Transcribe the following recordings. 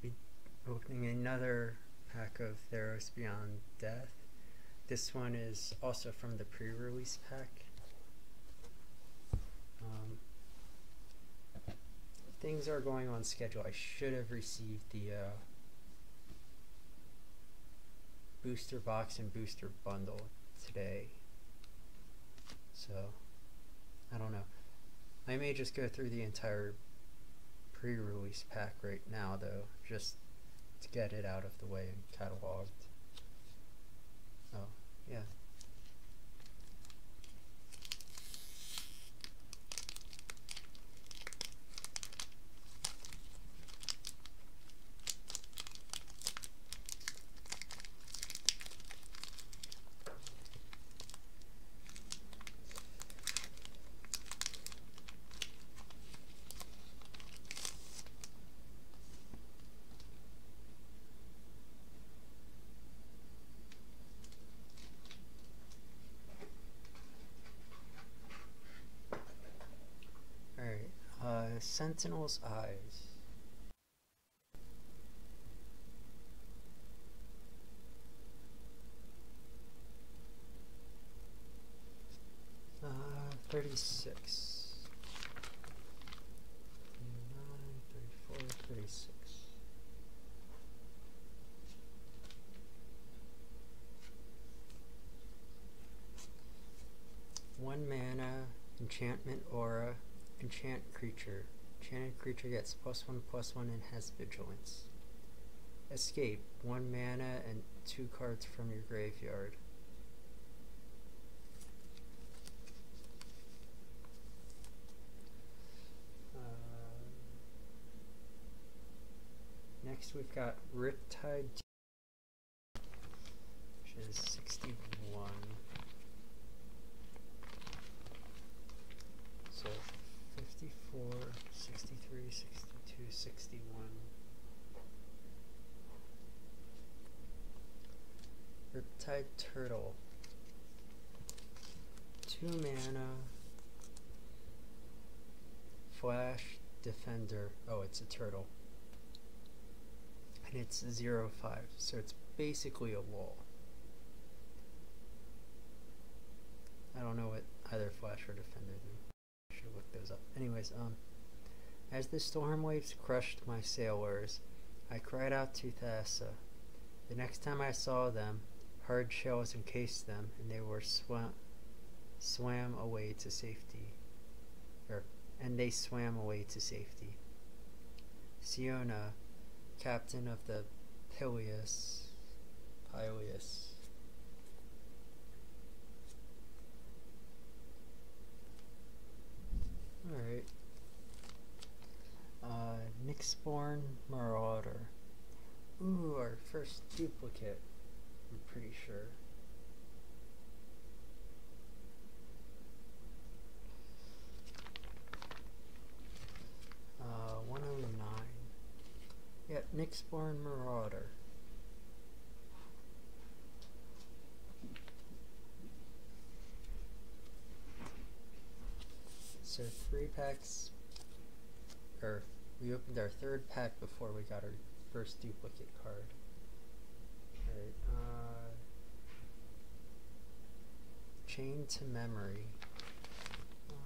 to be opening another pack of Theros Beyond Death. This one is also from the pre-release pack. Um, things are going on schedule. I should have received the uh, booster box and booster bundle today. So, I don't know. I may just go through the entire pre-release pack right now though, just to get it out of the way and cataloged. Oh, yeah. Alright, uh, Sentinel's Eyes. Uh, 36. 39, 34, 36. One mana, enchantment aura, enchant creature. Enchanted creature gets plus one plus one and has vigilance. Escape, one mana and two cards from your graveyard. Um, next we've got Riptide, which is 61. So 54, 63, 62, 61. Riptide Turtle. Two mana. Flash Defender. Oh, it's a turtle. And it's 0 5, so it's basically a wall. I don't know what either Flash or Defender do. Should look those up. Anyways, um, as the storm waves crushed my sailors, I cried out to Thassa. The next time I saw them, hard shells encased them, and they were swam swam away to safety. Er, and they swam away to safety. Siona, captain of the Peleus, Peleus. Alright. Nyxborn Marauder. Ooh, our first duplicate. I'm pretty sure. Uh, 109. Yep, Nyxborn Marauder. So three packs, or we opened our third pack before we got our first duplicate card. Alright, uh, Chain to Memory. Um,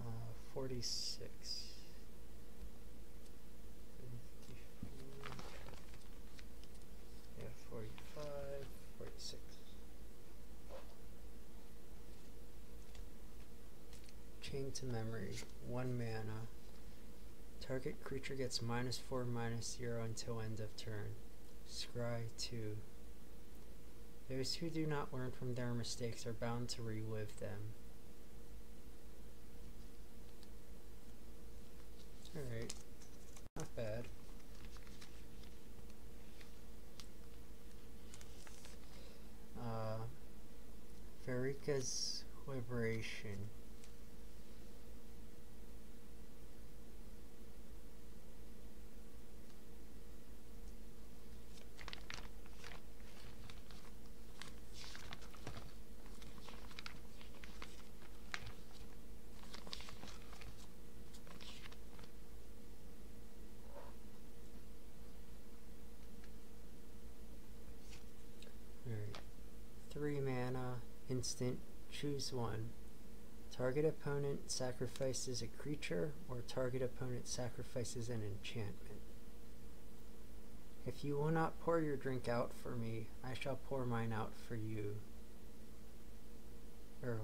uh, 46. 54. Yeah, 45, 46. Chain to Memory, 1 mana. Target creature gets minus 4, minus 0 until end of turn. Scry 2. Those who do not learn from their mistakes are bound to relive them. Alright. Not bad. Uh, Verika's Liberation. 3 mana, instant, choose one. Target opponent sacrifices a creature, or target opponent sacrifices an enchantment. If you will not pour your drink out for me, I shall pour mine out for you. Or?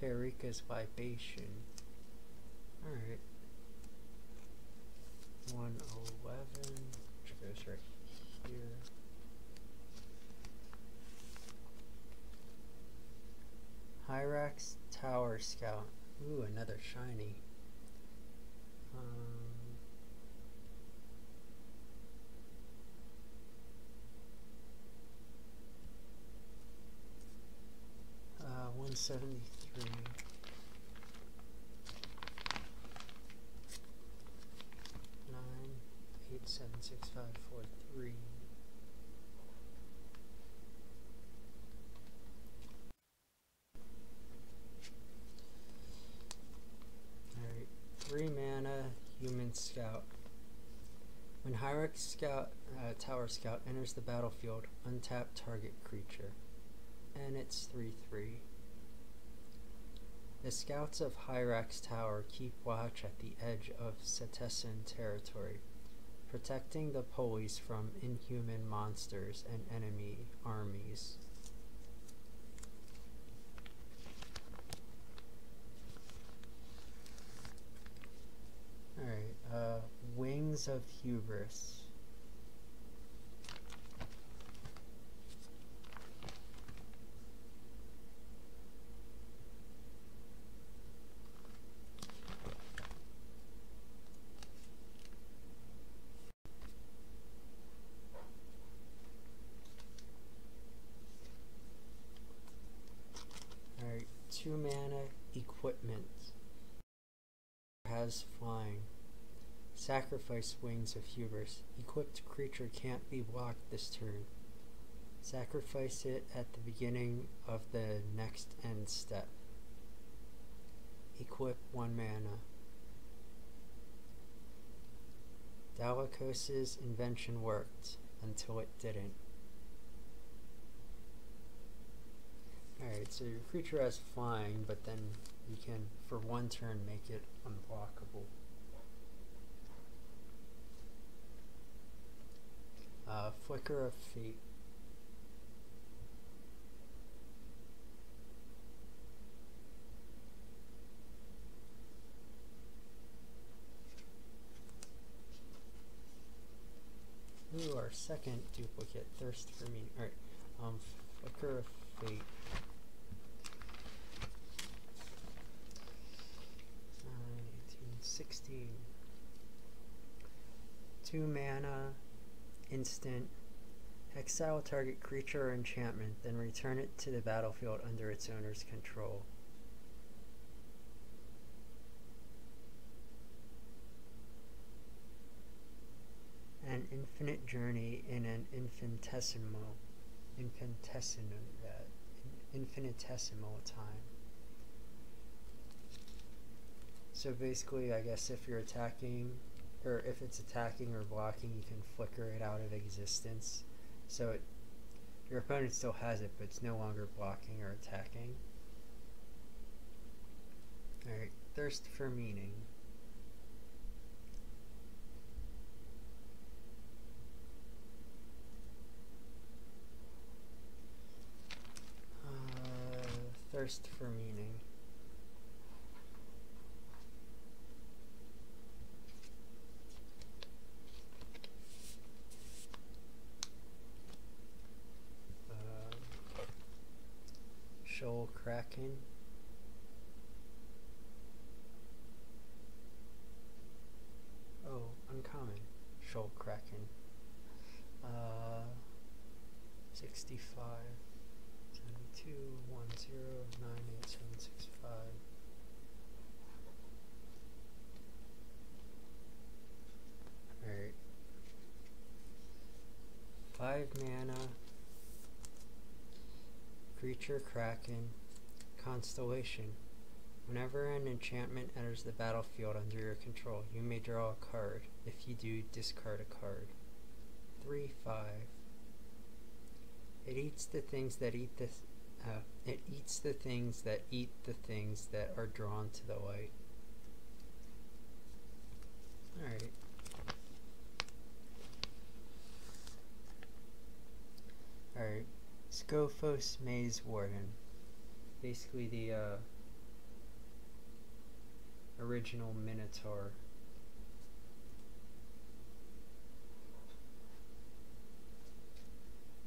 Pharika's libation. Alright. 111, which goes right here. Hyrax Tower Scout. Ooh, another shiny. Um, uh, 173. Nine, eight, seven, six, five, four, three. Alright, three mana, human scout. When Hyrax Scout, uh, Tower Scout enters the battlefield, untap target creature. And it's 3 3. The scouts of Hyrax Tower keep watch at the edge of Setessan territory, protecting the polis from inhuman monsters and enemy armies. Alright, uh, Of Hubris. Alright, two mana equipment. Has flying. Sacrifice Wings of Hubris. Equipped creature can't be blocked this turn. Sacrifice it at the beginning of the next end step. Equip one mana. Dalakos's invention worked until it didn't. Alright, so your creature has flying, but then you can, for one turn, make it unblockable. Uh, Flicker of Fate. Ooh, our second duplicate, Thirst for Me. Alright, um, Flicker of Fate. Nine, 18, 16. Two mana, instant. Exile target creature or enchantment, then return it to the battlefield under its owner's control. An infinite journey in an infinitesimal, infinitesimal, infinitesimal time. So basically, I guess if you're attacking, or if it's attacking or blocking, you can flicker it out of existence. So it, your opponent still has it, but it's no longer blocking or attacking. Alright, Thirst for Meaning. Uh, thirst for Meaning. Uh, Shoal Kraken. Oh, uncommon. Shoal Kraken. Uh, 65, 72, 10, 98765. Alright. 5 mana. Creature Kraken. Constellation. Whenever an enchantment enters the battlefield under your control, you may draw a card. If you do, discard a card. 3 5. It eats the things that eat the. Uh, it eats the things that eat the things that are drawn to the light. Alright. Alright. Skophos Maze Warden. Basically the uh, original Minotaur.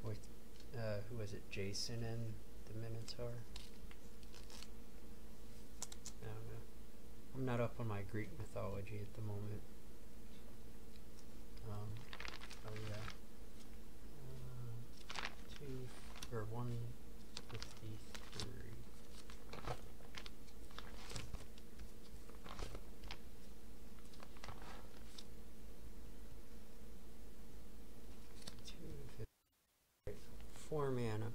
With, uh, who was it, Jason and the Minotaur? I don't know. I'm not up on my Greek mythology at the moment. Um, oh yeah. Uh, two, or one fifty-three. Two fifty. Four mana.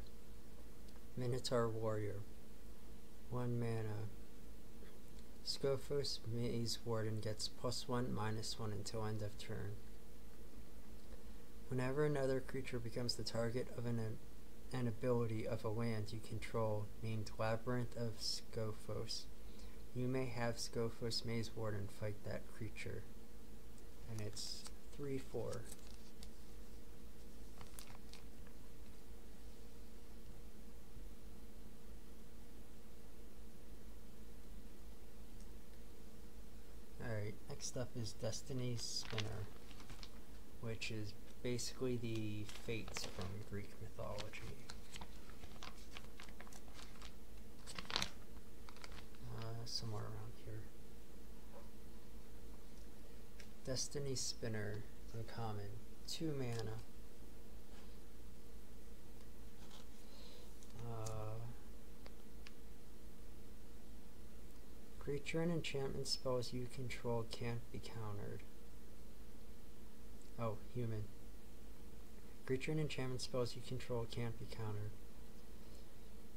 Minotaur Warrior. One mana. Skophos Maze Warden gets plus one, minus one until end of turn. Whenever another creature becomes the target of an, an ability of a land you control named Labyrinth of Skophos, you may have Skophos Maze Warden fight that creature. And it's 3 4. Alright, next up is Destiny Spinner, which is basically the fates from Greek mythology. Uh, somewhere around here. Destiny Spinner, uncommon, 2 mana. Uh, creature and enchantment spells you control can't be countered. Oh, human. Creature and enchantment spells you control can't be countered.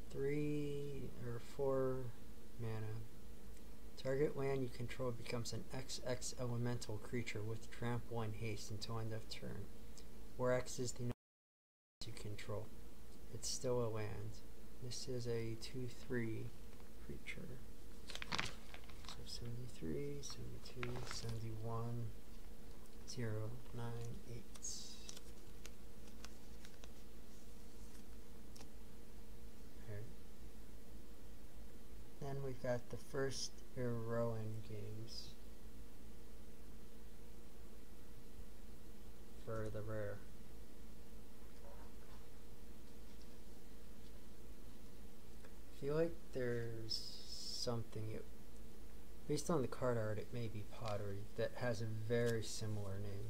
Three or four mana. Target land you control becomes an XX elemental creature with trample and haste until end of turn, where X is the number you control. It's still a land. This is a 2-3 creature. So 73, 72, 71, 0, 9, 8. Then we've got the first Iroan games for the rare. I feel like there's something, it, based on the card art, it may be pottery, that has a very similar name.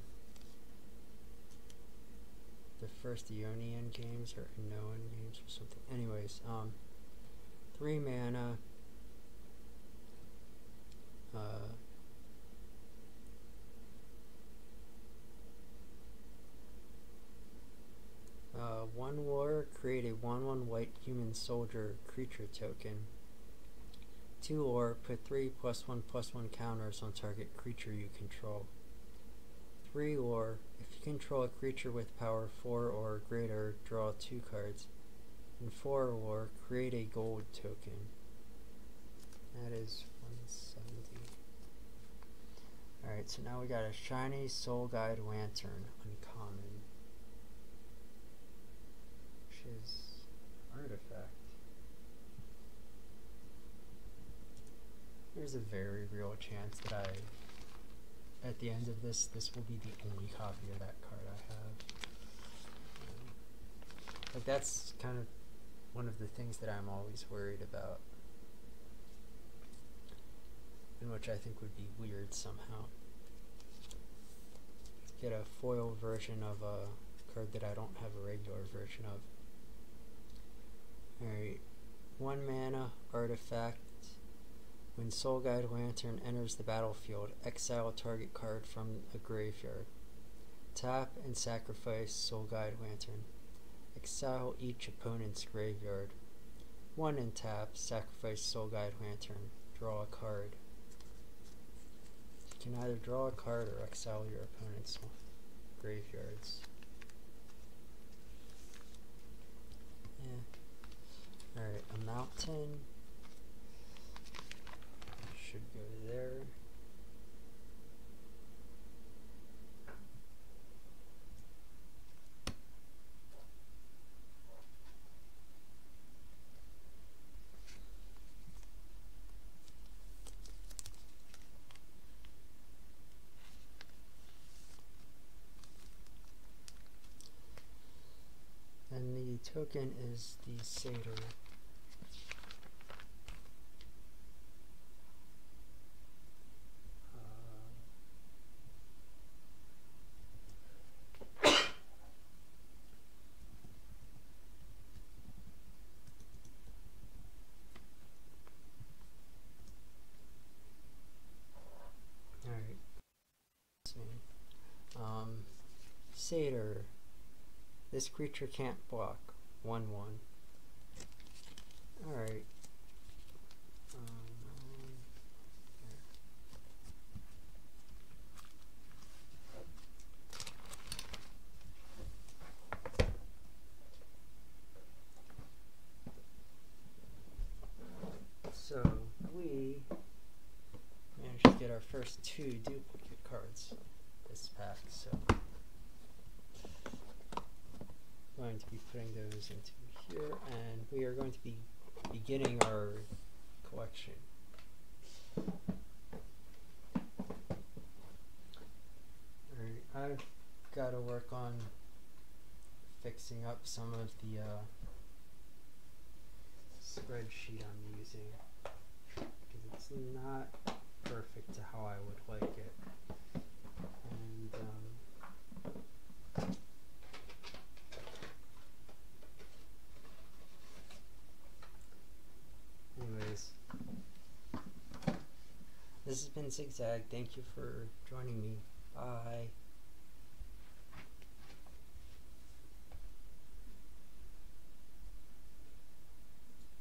The first Ionian games or Inoan games or something. Anyways, um, three mana, uh, uh, one war, create a 1 1 white human soldier creature token. 2 or put 3 plus 1 plus 1 counters on target creature you control. 3 or, if you control a creature with power 4 or greater, draw 2 cards. And 4 or, create a gold token. That is 170. Alright, so now we got a shiny Soul Guide Lantern, uncommon. Which is artifact. There's a very real chance that I, at the end of this, this will be the only copy of that card I have. Um, like that's kind of one of the things that I'm always worried about. And which I think would be weird somehow. Get a foil version of a card that I don't have a regular version of. Alright, one mana artifact. When Soul Guide Lantern enters the battlefield, exile target card from a graveyard. Tap and sacrifice Soul Guide Lantern. Exile each opponent's graveyard. One and tap, sacrifice Soul Guide Lantern. Draw a card. You can either draw a card or exile your opponent's graveyards. Yeah. Alright, a mountain. And the token is the satyr. Alright. Um, satyr. Creature can't block. 1 1. Alright. Um, so we managed to get our first two duplicate cards this pack, so going to be putting those into here and we are going to be beginning our collection. Alright, I've got to work on fixing up some of the uh, spreadsheet I'm using because it's not perfect to how I would like it. And um, anyways, this has been Zyxag. Thank you for joining me. Bye.